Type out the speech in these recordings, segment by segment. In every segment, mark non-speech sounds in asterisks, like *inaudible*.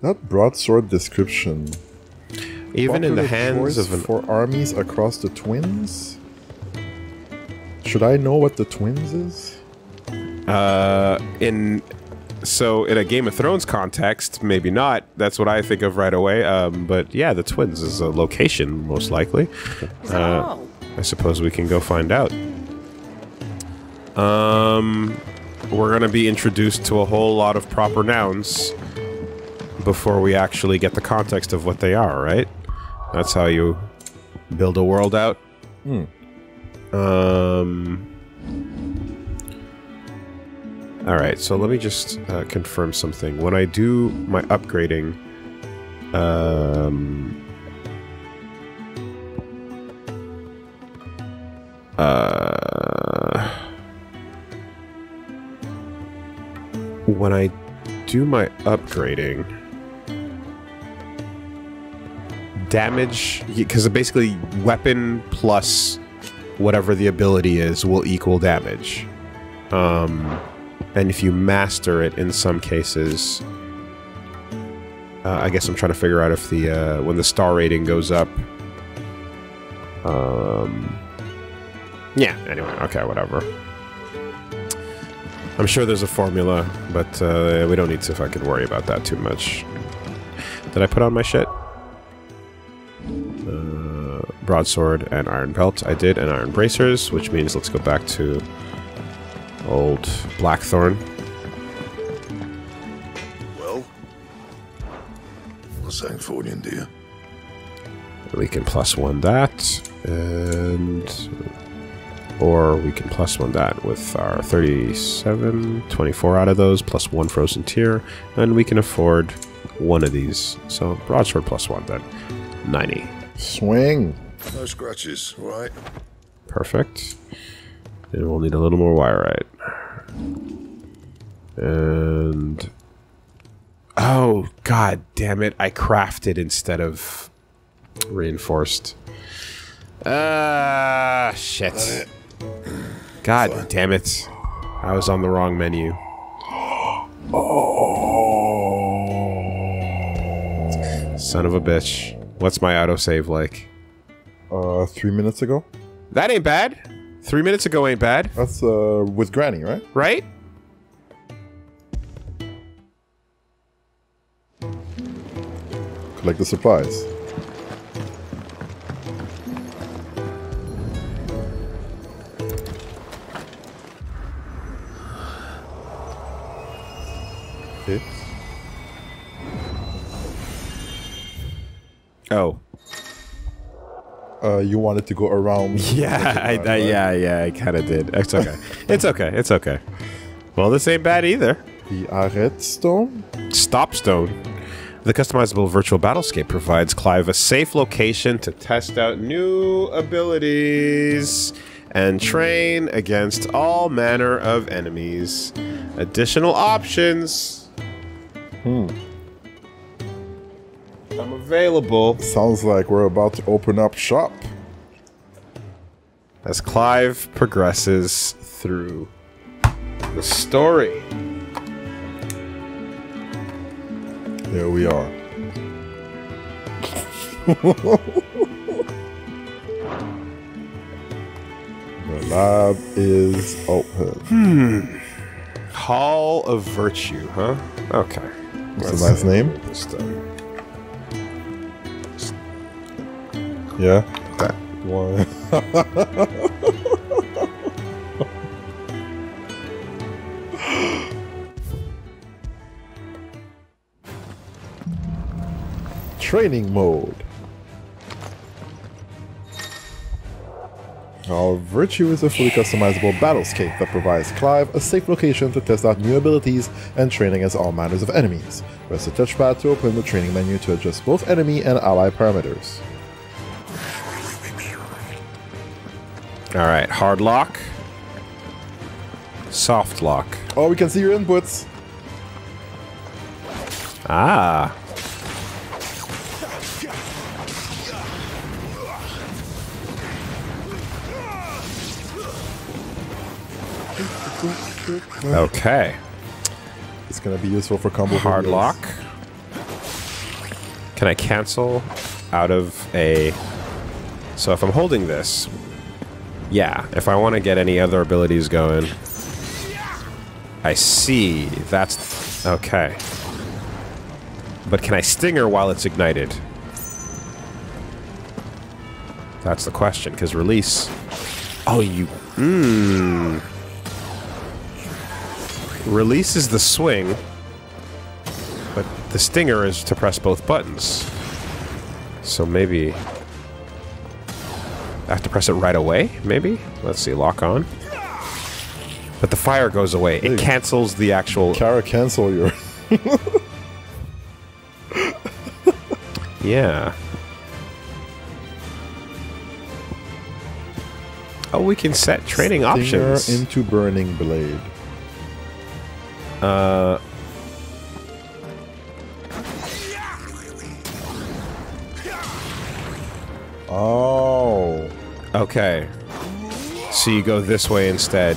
That broadsword description. Even in the hands of an for armies across the twins. Should I know what the twins is? Uh, in so in a Game of Thrones context, maybe not. That's what I think of right away. Um, but yeah, the twins is a location most likely. Uh, I suppose we can go find out. Um, we're gonna be introduced to a whole lot of proper nouns before we actually get the context of what they are. Right? That's how you build a world out. Hmm. Um. All right, so let me just uh, confirm something. When I do my upgrading, um, uh, when I do my upgrading, damage because basically weapon plus whatever the ability is will equal damage. Um, and if you master it in some cases, uh, I guess I'm trying to figure out if the uh, when the star rating goes up. Um, yeah. Anyway, okay, whatever. I'm sure there's a formula, but uh, we don't need to fucking worry about that too much. Did I put on my shit? Uh, broadsword and iron belt. I did, and iron bracers, which means let's go back to old Blackthorne. Well, what's that for you, dear? We can plus one that, and or we can plus one that with our 37, 24 out of those, plus one frozen tier, and we can afford one of these. So broadsword plus one then, 90. Swing. No scratches, right? Perfect. And we'll need a little more wire right. And oh god damn it! I crafted instead of reinforced. Ah shit! God damn it! I was on the wrong menu. Son of a bitch! What's my autosave like? Uh, three minutes ago. That ain't bad. Three minutes ago ain't bad, That's uh with Granny, right? right? Collect the supplies. Uh, you wanted to go around. *laughs* Yeah, I, I, right? yeah, yeah, I kind of did. It's okay. *laughs* it's okay. It's okay. Well, this ain't bad either. The Arete Stone. Stopstone. The customizable virtual battlescape provides Clive a safe location to test out new abilities and train against all manner of enemies. Additional options. Hmm. I'm available. Sounds like we're about to open up shop. As Clive progresses through the story. There we are. *laughs* the lab is open. Hall of Virtue, huh? Okay. That's a last name. Uh, Yeah. that. One. *laughs* Training mode. Our Virtue is a fully customizable battlescape that provides Clive a safe location to test out new abilities and training against all manners of enemies. Press the touchpad to open the training menu to adjust both enemy and ally parameters. Alright, hard lock. Soft lock. Oh, we can see your inputs. Ah. Okay. It's gonna be useful for combo. Hard videos. lock. Can I cancel out of a... So if I'm holding this, yeah, if I want to get any other abilities going... I see. That's... Okay. But can I stinger while it's ignited? That's the question, because release... Oh, you... Mmm... Release is the swing, but the stinger is to press both buttons. So maybe... I have to press it right away, maybe? Let's see, lock on. But the fire goes away. It cancels the actual... Kara, cancel your. Yeah. Oh, we can set training Stinger options. into burning blade. uh... Okay. So you go this way instead.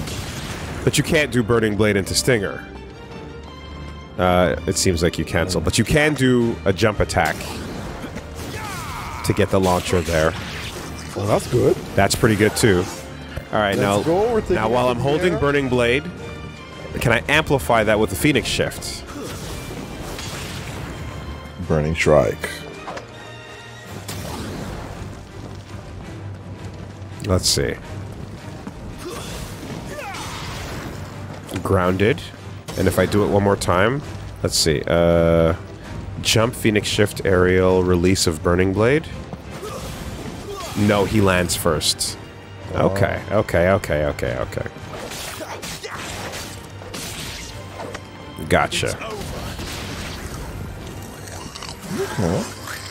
But you can't do Burning Blade into Stinger. Uh, it seems like you cancel. But you can do a jump attack to get the launcher there. Well, that's good. That's pretty good too. All right, now, Let's now while I'm holding. Burning Blade, can I amplify that with the Phoenix Shift? Burning strike. Let's see. Grounded. And if I do it one more time, let's see. Uh, jump, Phoenix Shift, aerial, release of Burning Blade. No, he lands first. Okay, okay, okay, okay, okay. Gotcha.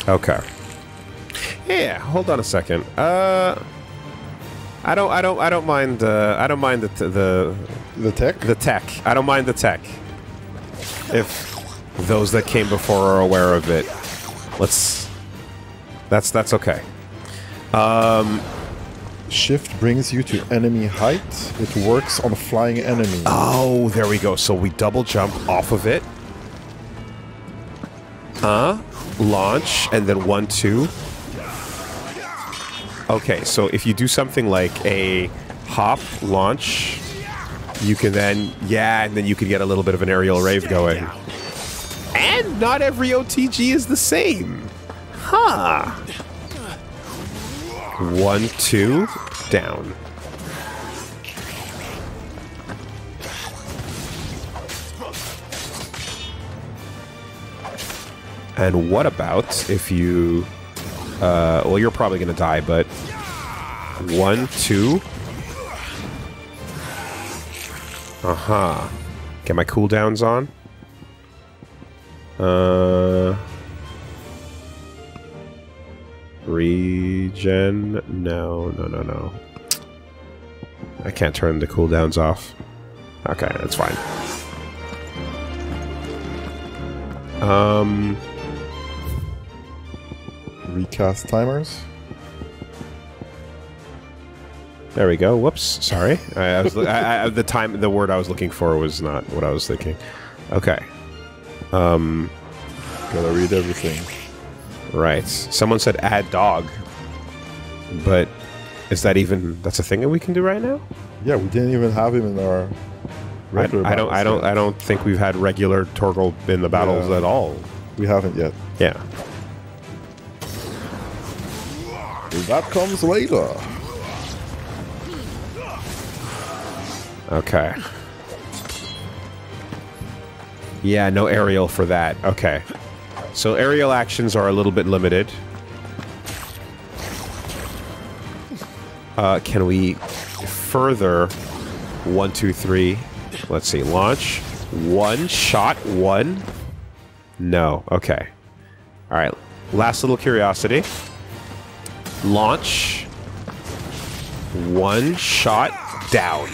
Okay. Yeah, hold on a second. Uh, I don't, I don't, I don't mind. Uh, I don't mind the t- the The tech? the tech. I don't mind the tech. If those that came before are aware of it, let's. That's that's okay. Shift brings you to enemy height. It works on flying enemies. Oh, there we go. So we double jump off of it. Uh, launch, and then one, two. Okay, so if you do something like a hop, launch, you can then, yeah, and then you can get a little bit of an aerial rave going. And not every OTG is the same. Huh. One, two, down. And what about if you... Uh, well, you're probably going to die, but... One, two... Uh-huh. Get my cooldowns on. Uh... Regen... No, no, no, no. I can't turn the cooldowns off. Okay, that's fine. Um... Recast timers. There we go. Whoops. Sorry. I, I was I, I, the time the word I was looking for was not what I was thinking. Okay. Um, Gotta read everything. Right. Someone said add dog. But is that even that's a thing that we can do right now? Yeah, we didn't even have him in our I, regular I don't I don't. I don't think we've had regular Torgal in the battles Yeah. at all. We haven't yet. Yeah. That comes later. Okay. Yeah, no aerial for that. Okay. So aerial actions are a little bit limited. Uh, can we further one, two, three? Let's see. Launch. One shot. One. No. Okay. All right. Last little curiosity. Launch. One shot down.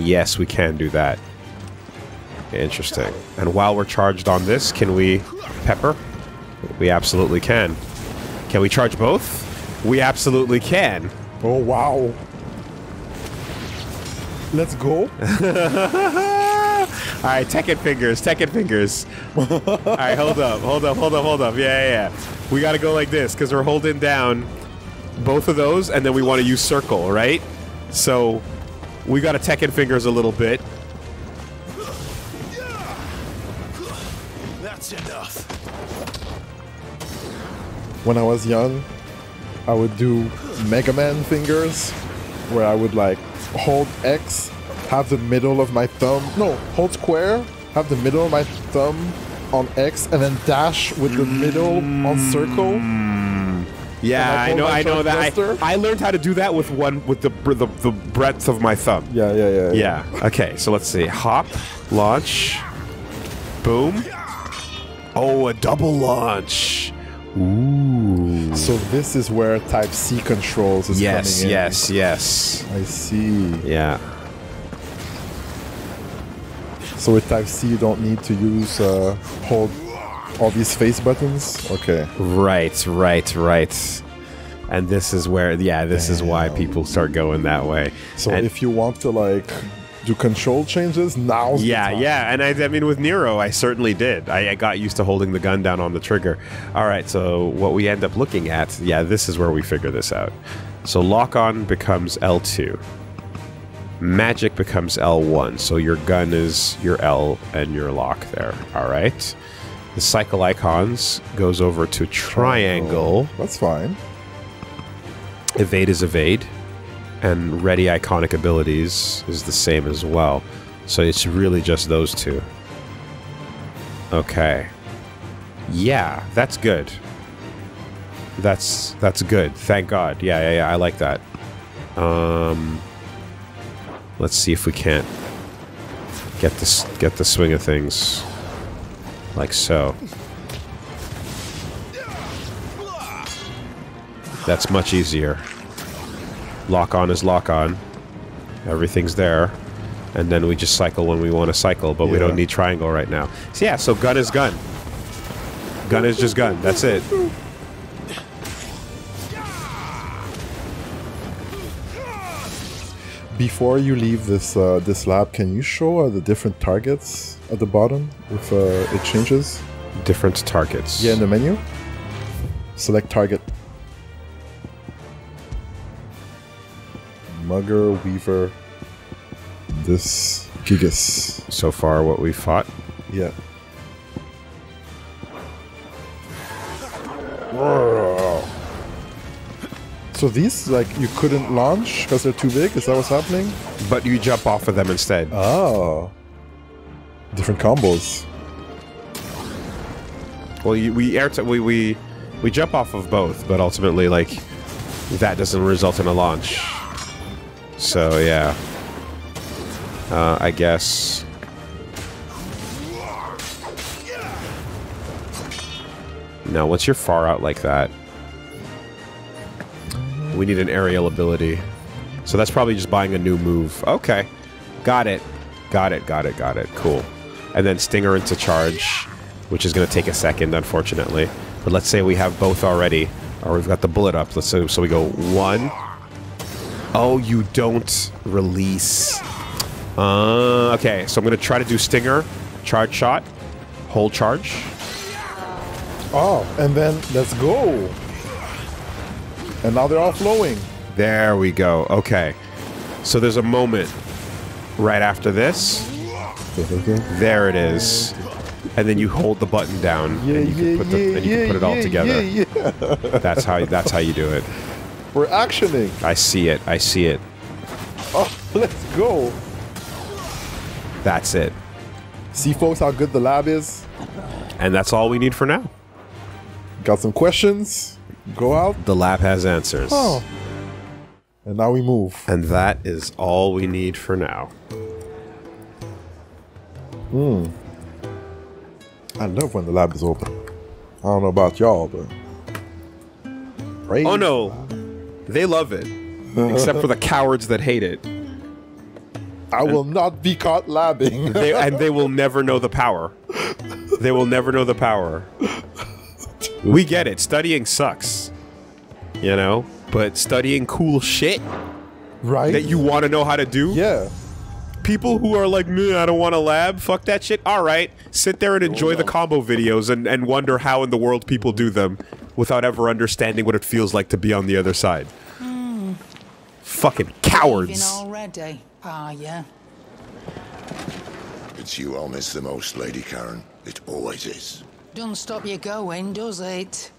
Yes, we can do that. Interesting. And while we're charged on this, can we pepper? We absolutely can. Can we charge both? We absolutely can. Oh wow. Let's go. *laughs* All right, Tekken fingers, Tekken fingers. All right, hold up, hold up, hold up, hold up. Yeah, yeah, yeah. We got to go like this because we're holding down both of those, and then we want to use circle, right? So we got to Tekken fingers a little bit. That's enough. When I was young, I would do Mega Man fingers, where I would like hold X, have the middle of my thumb, no, hold square, have the middle of my thumb on X, and then dash with the middle on circle. Yeah, I I know, I know that. I, I learned how to do that with one with the the, the breadth of my thumb. Yeah, yeah, yeah. Yeah. Okay, so let's see. Hop, launch, boom. Oh, a double launch. Ooh. So this is where Type C controls is Yes, coming in. yes, yes. I see. Yeah. So with Type C, you don't need to use uh, hold all these face buttons. Okay. Right, right, right. And this is where, yeah, this is why people start going that way. So And- if you want to like do control changes, now. Yeah, yeah, and I, I mean with Nero, I certainly did. I, I got used to holding the gun down on the trigger. All right, so what we end up looking at, yeah, this is where we figure this out. So lock on becomes L2. Magic becomes L1. So your gun is your L and your lock there. All right. The cycle icons goes over to triangle. That's fine. Evade is evade, and ready iconic abilities is the same as well. So it's really just those two. Okay. Yeah, that's good. That's that's good. Thank God. Yeah, yeah, yeah. I like that. Um, let's see if we can't get this get the swing of things like so. That's much easier. Lock on is lock on. Everything's there. And then we just cycle when we want to cycle, but we don't need triangle right now. So yeah, so gun is gun. Gun is just gun. That's it. Before you leave this uh, this lab, can you show uh, the different targets at the bottom if uh, it changes? Different targets. Yeah, in the menu. Select target. Mugger, Weaver, this Gigas. So far, what we fought. Yeah. So these, like, you couldn't launch because they're too big? Is that what's happening? But you jump off of them instead. Oh. Different combos. Well, you, we air we we we jump off of both, but ultimately, like that doesn't result in a launch. So yeah, uh, I guess. No, once you're far out like that, we need an aerial ability. So that's probably just buying a new move. Okay, got it, got it, got it, got it. Cool. And then Stinger into charge, which is going to take a second, unfortunately. But let's say we have both already, or we've got the bullet up. Let's say, so we go one. Oh, you don't release. Uh, okay, so I'm going to try to do Stinger, charge shot, hold charge. Oh, and then let's go. And now they're all flowing. There we go. Okay. So there's a moment right after this. There it is. And then you hold the button down Yeah, and you can yeah, put the yeah, and you can put it all together. Yeah. That's how that's how you do it. We're actioning. I see it. I see it. Oh, *laughs* let's go. That's it. See, folks, how good the lab is. And that's all we need for now. Got some questions? Go out. The lab has answers. Oh. And now we move. And that is all we need for now. Hmm. I love when the lab is open. I don't know about y'all, but. Praise Oh no. They love it. Except for the cowards that hate it. I will not be caught labbing. *laughs* They, and they will never know the power. They will never know the power. We get it. Studying sucks. You know? But studying cool shit right? that you want to know how to do, Yeah. People who are like, "Meh, I don't want a lab. Fuck that shit. All right, sit there and enjoy the combo videos and, and wonder how in the world people do them without ever understanding what it feels like to be on the other side. Hmm. Fucking cowards. already, ah, are ya? It's you I'll miss the most, Lady Charon. It always is. Don't stop you going, does it?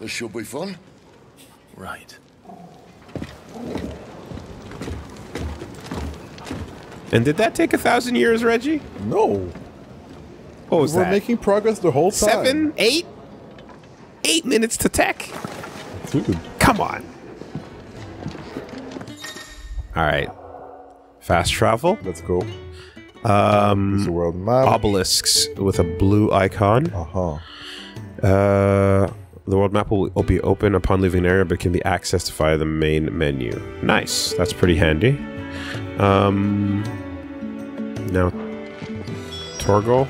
This should be fun. Right. And did that take a thousand years, Reggie? No. What was We're that? making progress the whole time. Seven, eight, eight minutes to tech. Dude. Come on. All right. Fast travel. Let's go. Um, the world map. Obelisks with a blue icon. uh-huh. Uh, the world map will will be open upon leaving an area, but can be accessed via the main menu. Nice. That's pretty handy. Um, now, Torgal,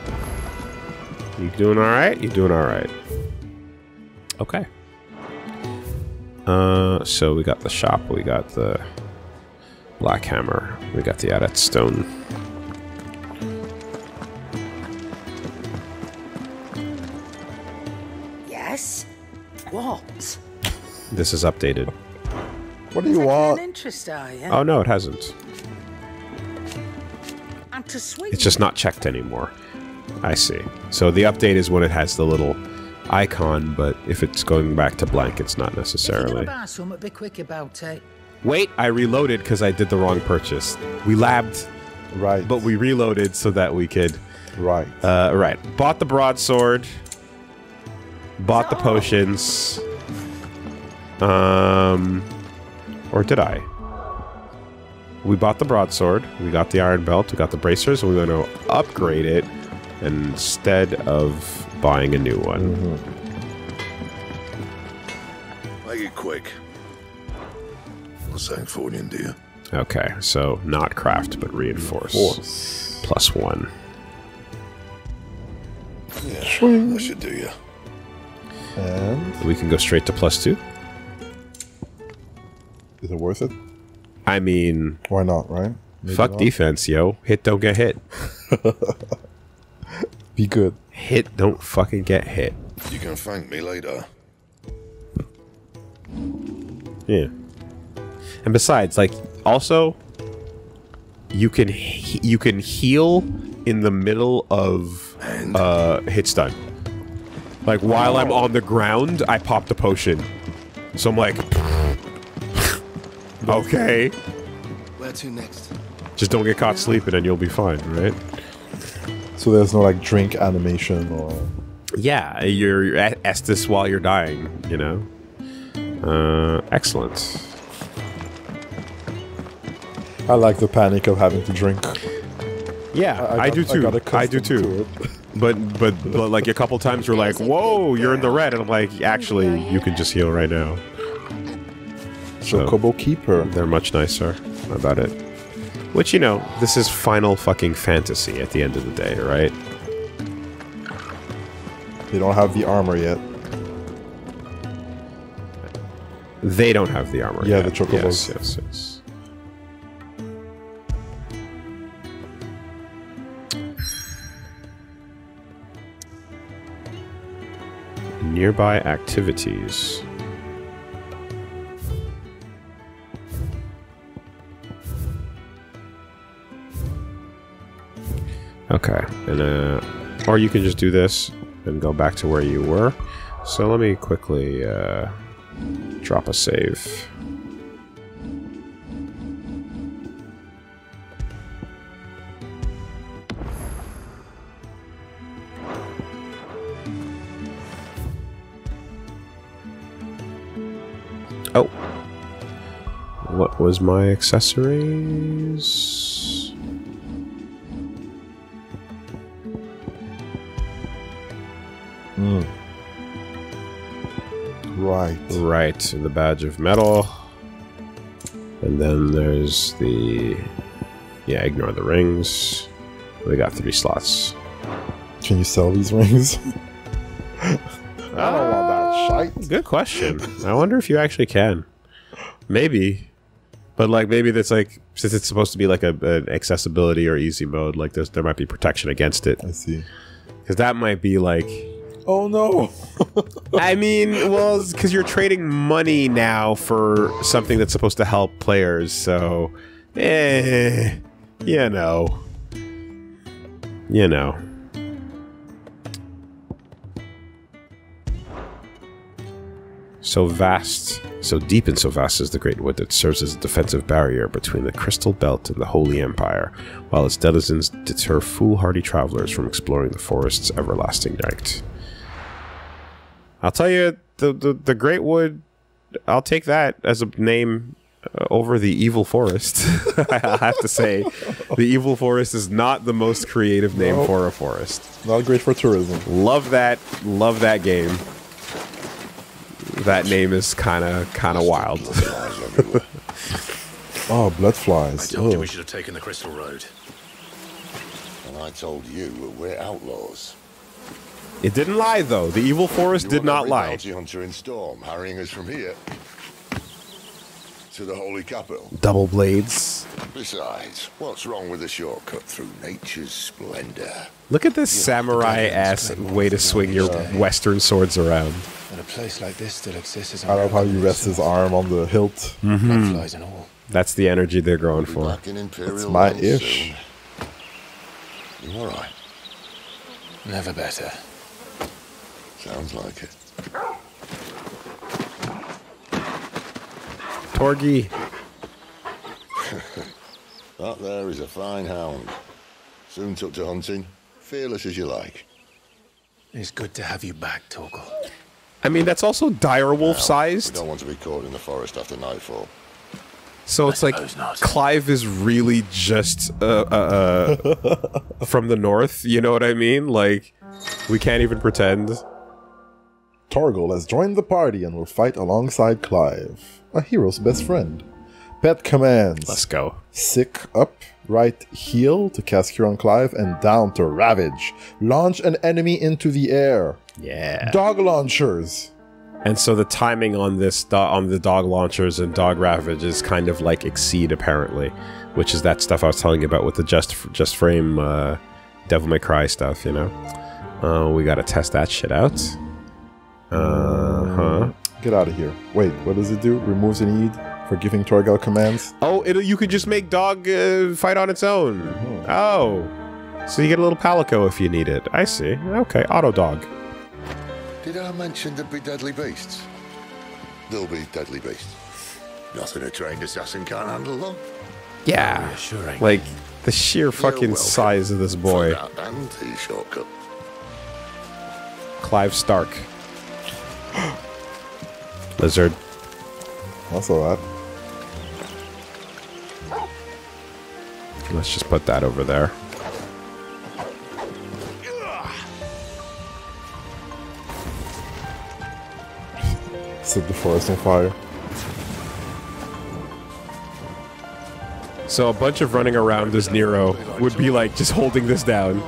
you doing all right? You doing all right? Okay. Uh, so we got the shop. We got the black hammer. We got the added stone. Yes. What? This is updated. What do you want? an interest, are you? Oh no, it hasn't. And to sweet. It's just not checked anymore. I see. So the update is when it has the little icon, but if it's going back to blank, it's not If you're necessarily. gonna buy something, be quick about it. Wait, I reloaded because I did the wrong purchase. We labbed, Right. but we reloaded so that we could. Right. Uh, right. Bought the broadsword. Bought the potions. Um, or did I? We bought the broadsword. We got the iron belt. We got the bracers. And we're going to upgrade it instead of buying a new one. Mm-hmm. Make it quick. Not saying Fordian, do you? Okay, so not craft, but reinforce. Force. Plus one. Yeah, Swing. that should do you. And We can go straight to plus two. is it worth it? I mean, Why not, right? Maybe fuck not. defense, yo. Hit, don't get hit. *laughs* Be good. Hit, don't fucking get hit. You can thank me later. Yeah. And besides, like, also, you can he- you can heal in the middle of uh, hit stun. Like while I'm on the ground, I pop the potion. So I'm like, okay, Where to next? just don't get caught sleeping and you'll be fine, right? So there's no like drink animation or Yeah, you're, you're at Estus while you're dying, you know. Uh, excellent. I like the panic of having to drink. Yeah, I, got- do too. got I, do too. to it. But, but but like a couple times you're like, whoa, you're in the red, and I'm like, actually, you can just heal right now. So Chocobo Keeper. they're much nicer about it. Which you know, this is Final fucking Fantasy at the end of the day, right? They don't have the armor yet. They don't have the armor. Yeah, yet. the chocobos. Yes, yes, yes. Nearby activities. Okay, and uh, or you can just do this and go back to where you were. So let me quickly uh, drop a save. Oh. What was my accessories? Mm. Right. Right, the badge of metal. And then there's the. Yeah, ignore the rings. We got three slots. Can you sell these rings? *laughs* I don't want that ah, shite. Good question. I wonder if you actually can. Maybe. But like maybe that's like since it's supposed to be like a, an accessibility or easy mode, like there's there might be protection against it I see. because that might be like. Oh no! *laughs* I mean, well, because you're trading money now for something that's supposed to help players, so, eh, you know, you know. So vast, so deep and so vast is the Great Wood that serves as a defensive barrier between the Crystal Belt and the Holy Empire, while its denizens deter foolhardy travelers from exploring the forest's everlasting night. I'll tell you, the, the, the Great Wood, I'll take that as a name uh, over the Evil Forest. *laughs* I have to say, the Evil Forest is not the most creative name Nope. for a forest. Not great for tourism. Love that, love that game. That name is kind of kind of wild. Flies. *laughs* Oh, blood flies. I told you we should have taken the Crystal Road. And I told you we're outlaws. It didn't lie though. The Evil Forest You did not lie. hunter in Storm harrying us from here to the Holy Capital. Double blades. Besides, what's wrong with a shortcut through nature's splendor? Look at this samurai ass way to swing your western swords around. And a place like this still exists as a I love how you miracle rest his arm on the hilt. Mm-hmm. Butterflies and all. That's the energy they're going Be for. back in Imperial my land ish. soon. You all right? Never better. Sounds like it. Torgi. That *laughs* there is a fine hound. Soon took to hunting. Fearless as you like. It's good to have you back, Torgal. I mean, that's also direwolf We sized. don't want to be caught in the forest after nightfall. So it's like not. Clive is really just uh, uh, uh, *laughs* from the north. You know what I mean? Like we can't even pretend. Torgal has joined the party and will fight alongside Clive, a hero's best friend. Pet commands. Let's go. Sick up, right heel to cast Cure on Clive, and down to Ravage. Launch an enemy into the air. Yeah. Dog launchers. And so the timing on this on the dog launchers and dog ravage is kind of like exceed apparently, which is that stuff I was telling you about with the just just frame uh, Devil May Cry stuff. You know, uh, we got to test that shit out. Uh huh. Get out of here. Wait, what does it do? Removes a need for giving Torgal commands? Oh, it you could just make dog uh, fight on its own. Oh, so you get a little palico if you need it. I see. Okay, auto dog. Did I mention there'd be deadly beasts? There'll be deadly beasts. Nothing a trained assassin can't handle, though. Yeah, Reassuring. like the sheer fucking size of this boy, For that and his shortcut. Clive Stark. Lizard. That's alright. Let's just put that over there. Set the forest on fire. So a bunch of running around as Nero would be like just holding this down.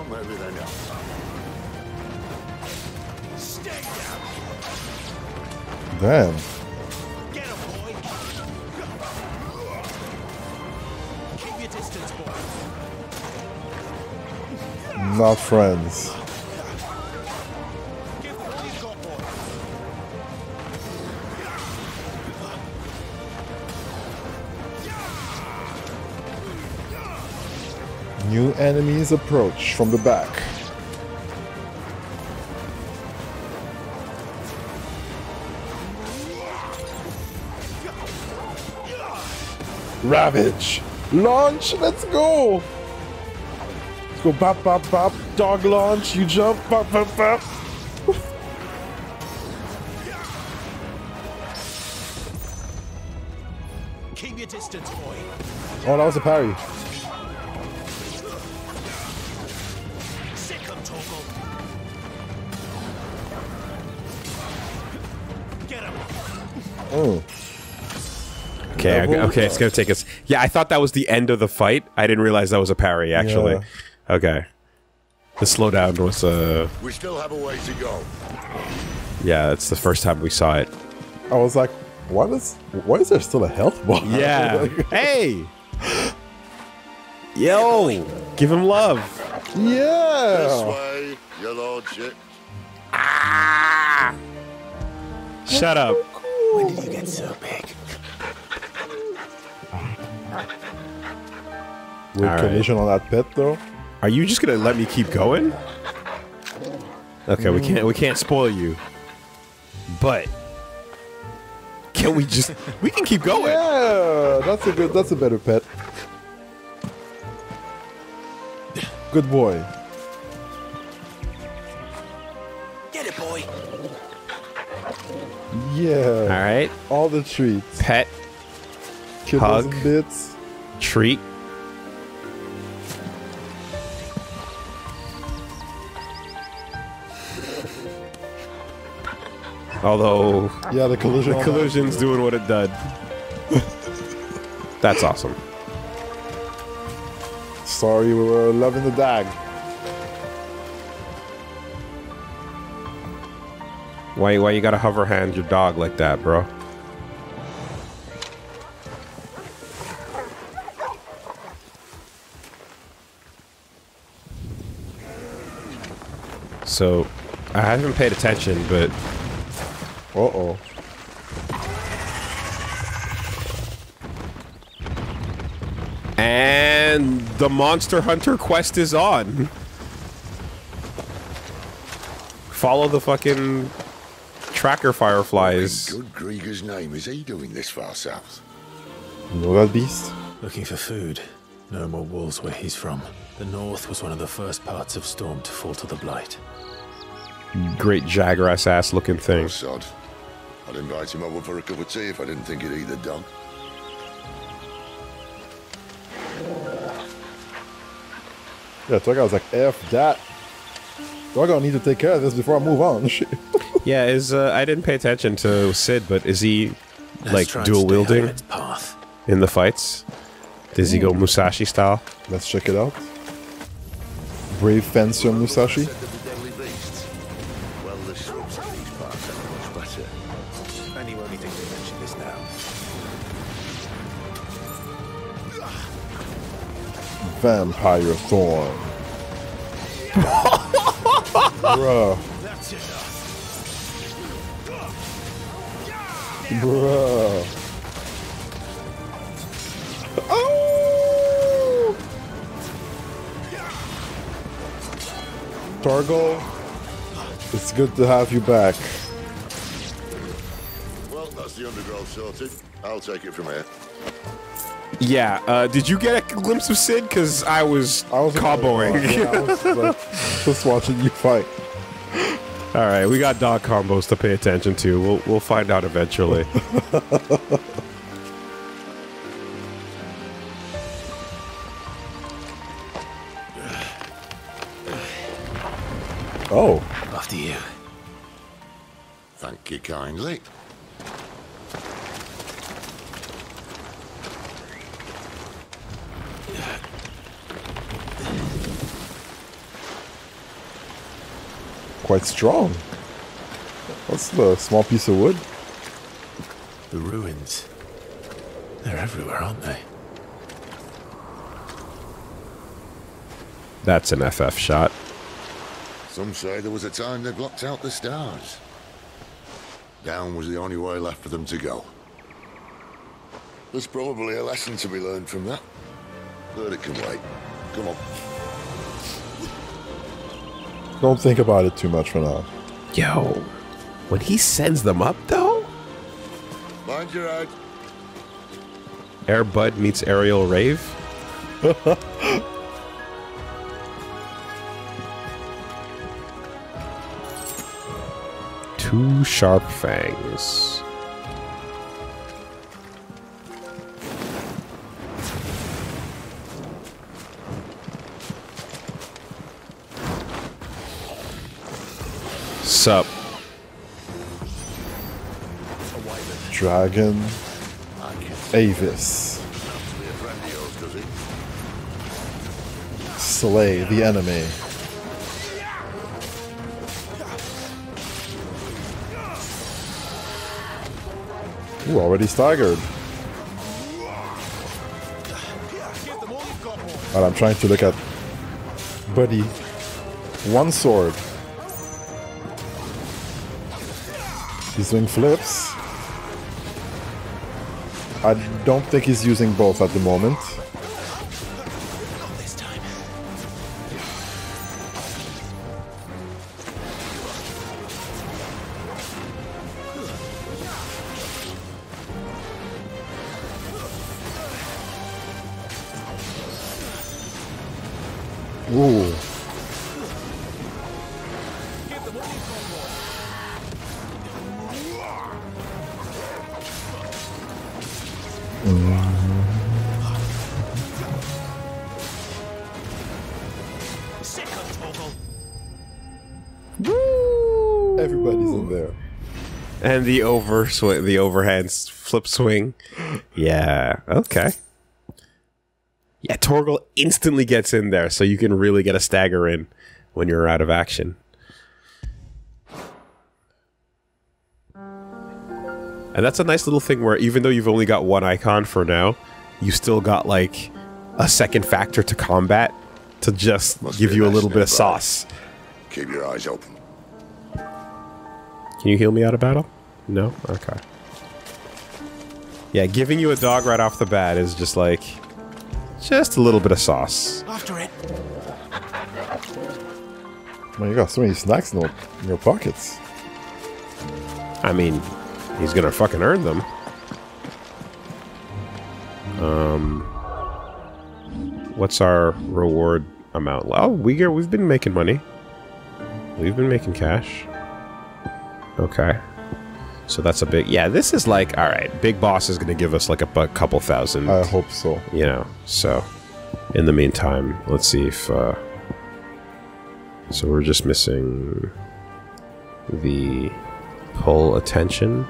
Not friends. New enemies approach from the back. Ravage! Launch! Let's go! Let's go bop bop bop. Dog launch, you jump, bop bop bop. Keep your distance, boy. Oh, that was a parry. Okay, Double okay, it's gonna take us. Yeah, I thought that was the end of the fight. I didn't realize that was a parry. Actually, okay. The slowdown was uh, We still have a way to go. yeah, it's the first time we saw it. I was like, Why does why is there still a health bar? Yeah. *laughs* Hey. Yo, give him love. This yeah. way, your lordship. Shut up. When did you get so big? With All right. collision on that pet though. Are you just gonna let me keep going? Okay, we can't we can't spoil you. But can we just we can keep going. Yeah, that's a good. That's a better pet. Good boy. Get it, boy. Yeah. All right. All the treats. Pet Kibbles Hug. bits. treat. Although Yeah, the collision. the on collision's doing what it did. *laughs* That's awesome. Sorry, we were loving the dag. Why why you gotta hover hand your dog like that, bro? So I haven't paid attention, but Uh oh. and the Monster Hunter quest is on. Follow the fucking tracker fireflies. Good Greagor's name is he doing this far south? You know that beast? Looking for food. No more wolves where he's from. The north was one of the first parts of Storm to fall to the Blight. Great Jagras ass looking thing. Oh, sod. I'd invite him over for a cup of tea if I didn't think he'd eat the dog. Yeah, Toga was like, F that. Toga need to take care of this before I move on. *laughs* Yeah, is uh, I didn't pay attention to Sid, but is he Let's like dual stay out of wielding path. in the fights? Does he go Musashi style? Let's check it out. Brave fencer Musashi. Vampire Thorn. Bruh. Bruh. Oh! Torgo, it's good to have you back. Well, that's the undergrowth sorted. I'll take it from here. Yeah. Uh, did you get a glimpse of Sid? Because I was, I was comboing. Yeah, I was like, *laughs* just watching you fight. All right, we got dog combos to pay attention to. We'll we'll find out eventually. *laughs* Oh, After you. Thank you kindly. Quite strong. What's the small piece of wood? The ruins. They're everywhere, aren't they? That's an FF shot. Some say there was a time they blocked out the stars. Down was the only way left for them to go. There's probably a lesson to be learned from that. But it can wait. Come on. Don't think about it too much for now. Yo, when he sends them up though, Mind your head. Air Bud meets Aerial Rave. *laughs* Two sharp fangs. Sup? Dragon Avis. Slay the enemy. Ooh, already staggered. But I'm trying to look at Buddy. One sword. He's doing flips. I don't think he's using both at the moment. The over swing, the overhand flip swing. Yeah. Okay. Yeah, Torgal instantly gets in there, so you can really get a stagger in when you're out of action. And that's a nice little thing where even though you've only got one icon for now, you still got like a second factor to combat to just Must give you a little bit of sauce. Keep your eyes open. Can you heal me out of battle? No? Okay. Yeah, giving you a dog right off the bat is just like just a little bit of sauce. After it. Man, you got so many snacks in, your- in your pockets. I mean, he's gonna fucking earn them. Um, what's our reward amount? Oh, we get, we've been making money. We've been making cash. Okay. So that's a big. Yeah, this is like all right. Big boss is gonna give us like a, bu- couple thousand. I hope so. you know. So, in the meantime, let's see if. Uh, so we're just missing the pull attention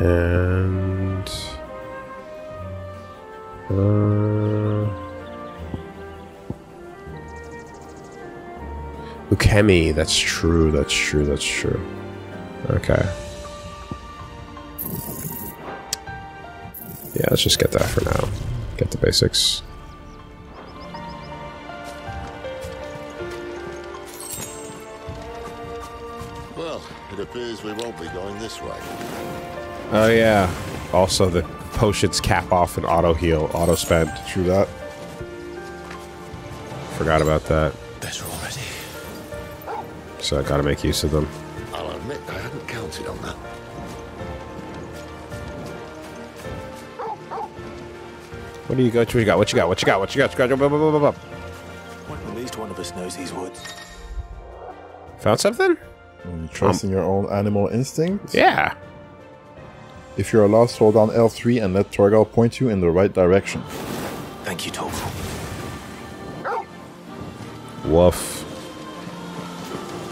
and. Uh, Ukemi, that's true, that's true, that's true. Okay. Yeah, let's just get that for now. Get the basics. Well, it appears we won't be going this way. Oh yeah. Also, the potions cap off and auto heal, auto spend. True that. Forgot about that. Better already. So I gotta make use of them. I'll admit I hadn't counted on that. What do you got? What you got? What you got? What you got? What you got? What you got? Blah, blah, blah, blah, blah. When at least one of us knows these woods. Found something? When you trust um, in your own animal instinct. Yeah. If you're lost, hold down L3 and let Torgal point you in the right direction. Thank you, Torgal. Woof.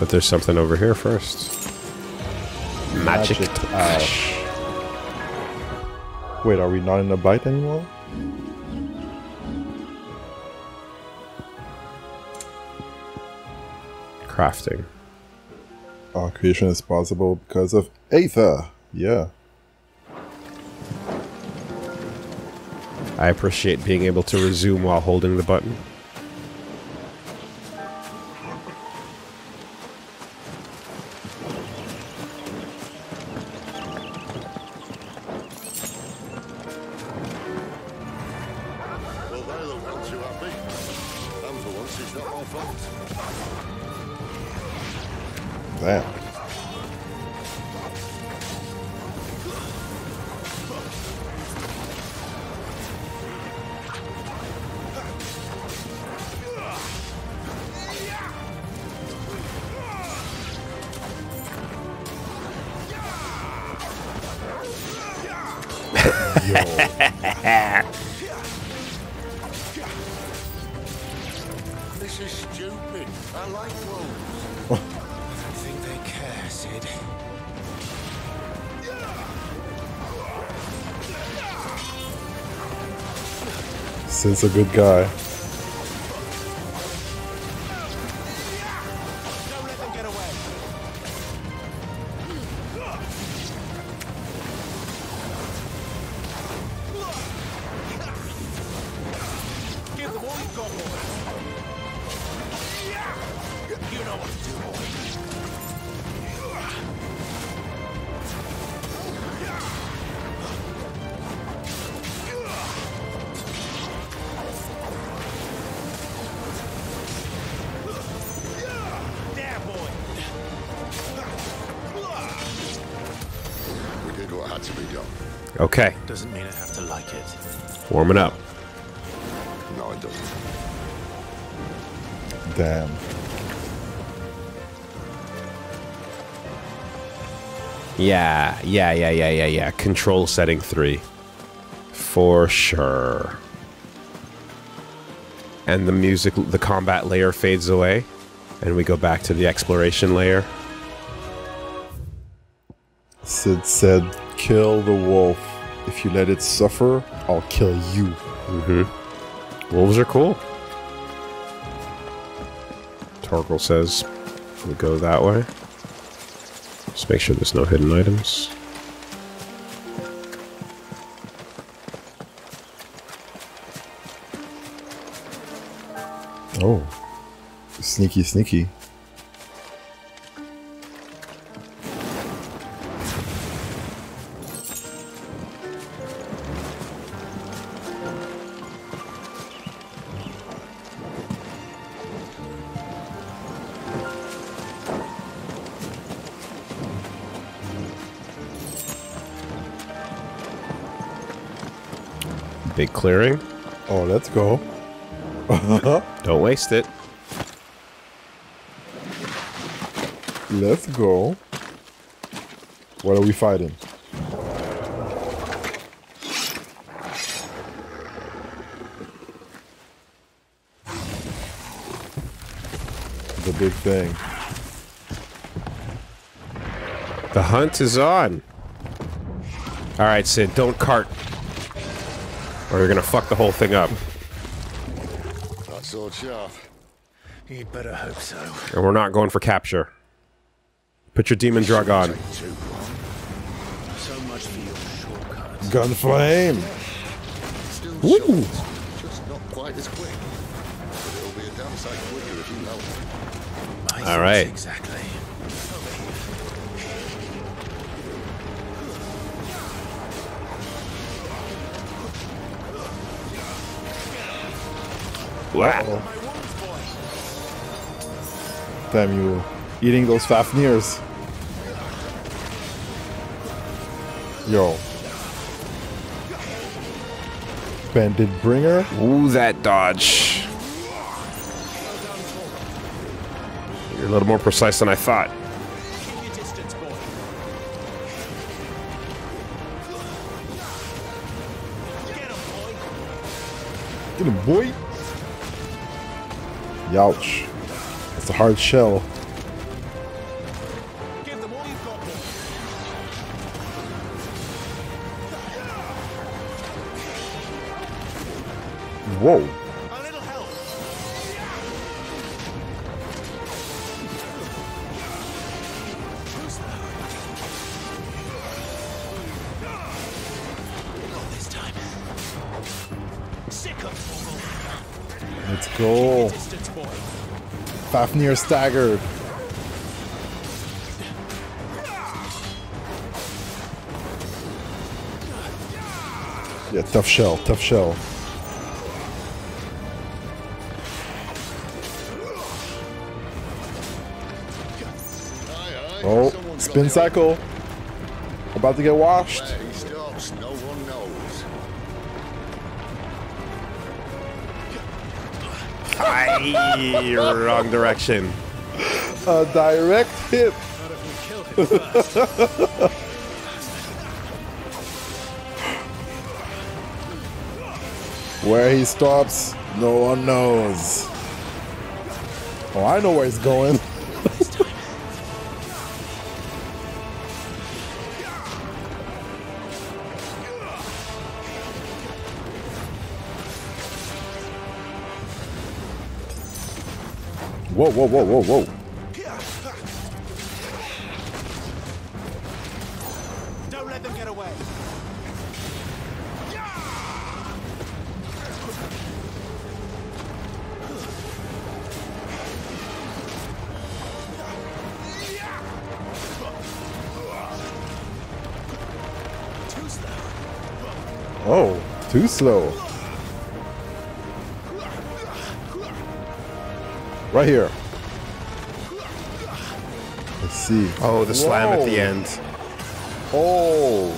But there's something over here first. Magic, Magic. Wait, are we not in a bite anymore? Crafting. Our creation is possible because of Aether. Yeah. I appreciate being able to resume while holding the button. Well, they look none too happy. And for once, it's not my fault. Damn. Cid's a good guy. Warming up. No, it doesn't. Damn. Yeah, yeah, yeah, yeah, yeah, yeah. Control setting three. For sure. And the music, the combat layer fades away, and we go back to the exploration layer. Cid said, kill the wolf. If you let it suffer, I'll kill you. Mm-hmm. Wolves are cool. Torgal says we go that way. Just make sure there's no hidden items. Oh. Sneaky, sneaky. Let's go. *laughs* Don't waste it. Let's go. What are we fighting? The big thing. The hunt is on. All right, Cid, don't cart. Or you're gonna fuck the whole thing up. That sword sharp. You'd better hope so. And we're not going for capture. Put your demon drug on. Too long. So much for your shortcuts. Gun flame! Still Woo. short, just not Wow. Damn you. Eating those Fafnirs. Yo. Bandit Bringer? Ooh, that dodge. You're a little more precise than I thought. Keep your distance, boy. Get him, boy. Youch. That's a hard shell. Whoa. Let's little Fafnir staggered. Yeah, tough shell, tough shell. Oh, spin cycle. About to get washed. Wrong direction. A direct hit. Where he stops, no one knows. Oh, I know where he's going. Whoa, whoa, whoa, whoa, whoa. Don't let them get away. Too slow. Oh, too slow. Right here. Let's see. Oh, the slam at the end. Oh,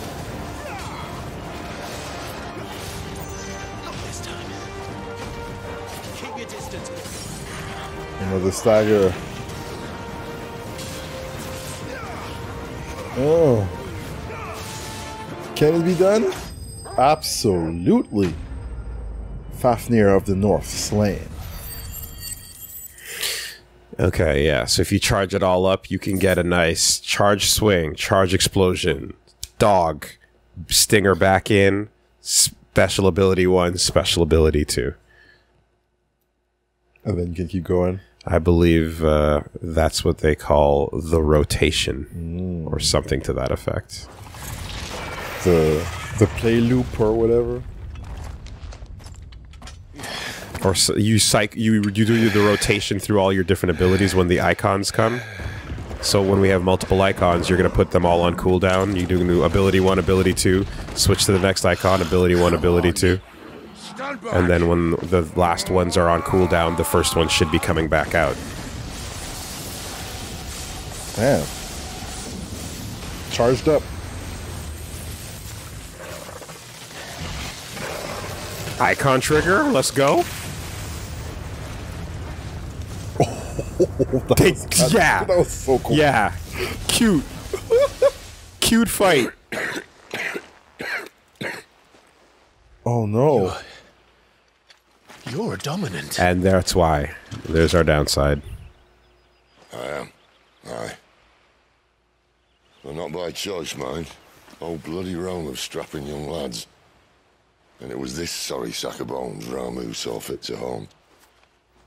Not this time. Keep your distance. another stagger. Oh. Can it be done? Absolutely. Fafnir of the North slain. Okay, yeah. So if you charge it all up, you can get a nice charge swing, charge explosion, dog, stinger back in, special ability one, special ability two. And then you can keep going. I believe uh, that's what they call the rotation, or something to that effect. The the play loop or whatever. Or you cyc you you do the rotation through all your different abilities when the icons come. So when we have multiple icons, you're gonna put them all on cooldown. You do new ability one, ability two, switch to the next icon, ability one, ability two, and then when the last ones are on cooldown, the first one should be coming back out. Damn. Charged up. Icon trigger, let's go. *laughs* That Take- was- yeah. That was so cool. Yeah, cute, cute fight. Oh no. You're a dominant. And that's why. There's our downside. I am. Aye. But not by choice, mind. Oh, bloody realm of strapping young lads. And it was this sorry sack of bones Ramuh saw fit to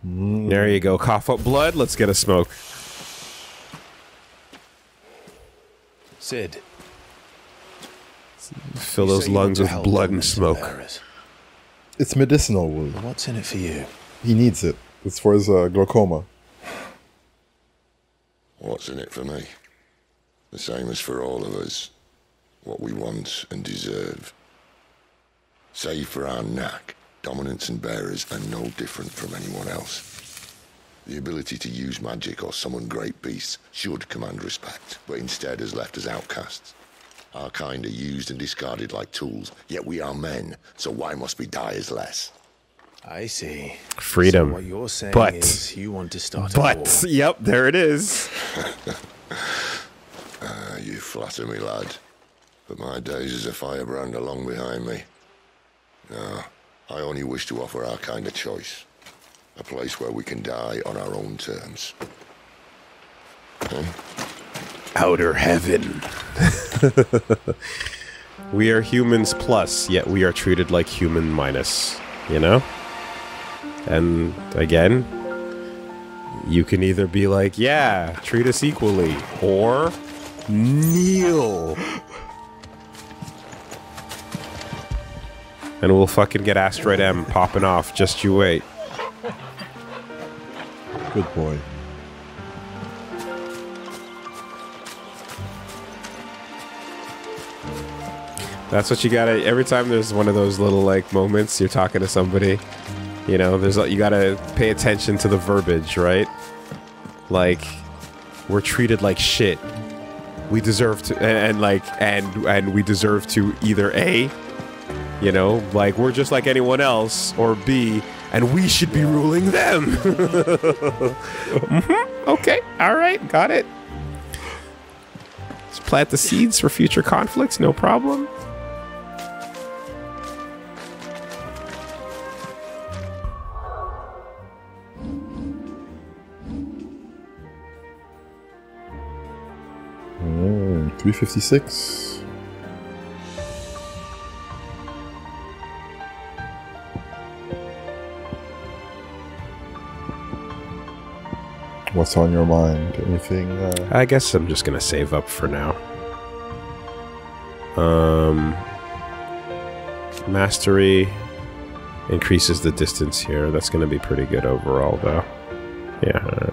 home. There you go. Cough up blood. Let's get a smoke. Cid. Fill you those say you want lungs with blood and smoke. bearers. It's medicinal wood. What's in it for you? He needs it. It's for his uh, glaucoma. What's in it for me? The same as for all of us. What we want and deserve. Save for our knack, dominants and bearers are no different from anyone else. The ability to use magic or summon great beasts should command respect, but instead has left us outcasts. Our kind are used and discarded like tools, yet we are men, so why must we die as less? I see. Freedom. So what you're saying But- is you want to start a war. But yep, there it is. *laughs* Ah, you flatter me, lad. But my days as a firebrand are long behind me. No, I only wish to offer our kind of choice. A place where we can die on our own terms. Outer heaven. *laughs* we are humans plus, yet we are treated like human minus. You know? And again, you can either be like, yeah, treat us equally, or kneel. *gasps* *gasps* *gasps* And we'll fucking get Asteroid M popping off. Just you wait. Good boy. That's what you gotta. Every time there's one of those little like moments, you're talking to somebody. You know, there's you gotta pay attention to the verbiage, right? Like, we're treated like shit. We deserve to, and, and like, and and we deserve to either a, you know, like we're just like anyone else, or b, and we should be ruling them. *laughs* Mhm, Okay, all right, got it. Let's plant the seeds for future conflicts. No problem. Mm, 356. What's on your mind? Anything? Uh, I guess I'm just gonna save up for now. Um, mastery increases the distance here. That's gonna be pretty good overall, though. Yeah.